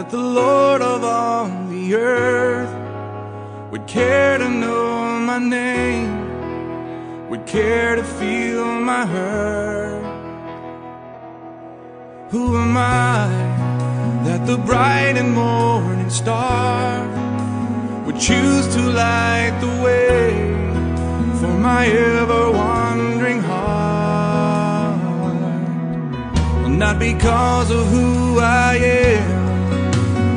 that the Lord of all the earth would care to know my name, would care to feel my hurt? Who am I that the bright and morning star would choose to light the way for my ever wandering heart? Not because of who I am,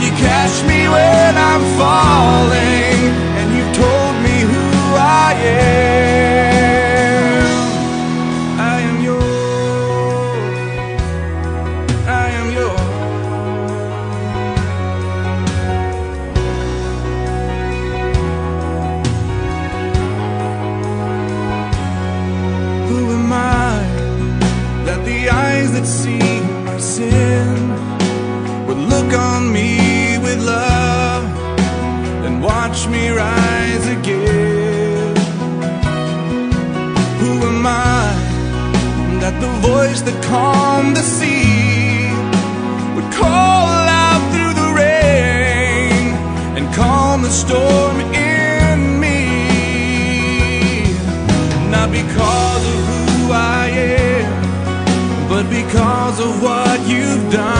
You catch me when I'm falling, and you've told me who I am. I am yours. I am yours. Who am I that the eyes that see my sin would look on me watch me rise again? Who am I that the voice that calmed the sea would call out through the rain and calm the storm in me? Not because of who I am, but because of what you've done.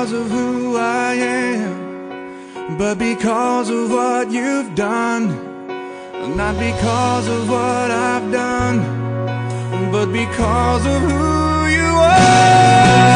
Because of who I am, but because of what you've done. Not because of what I've done, but because of who you are.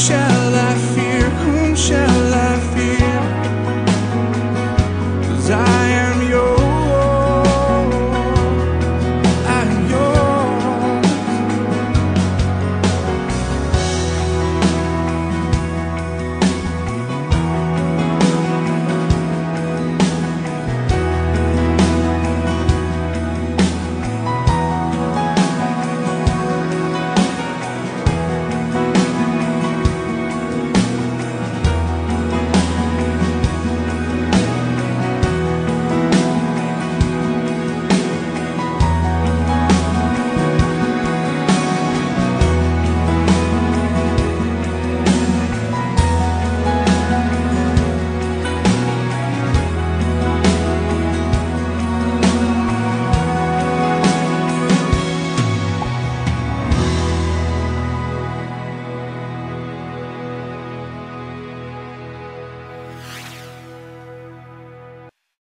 shall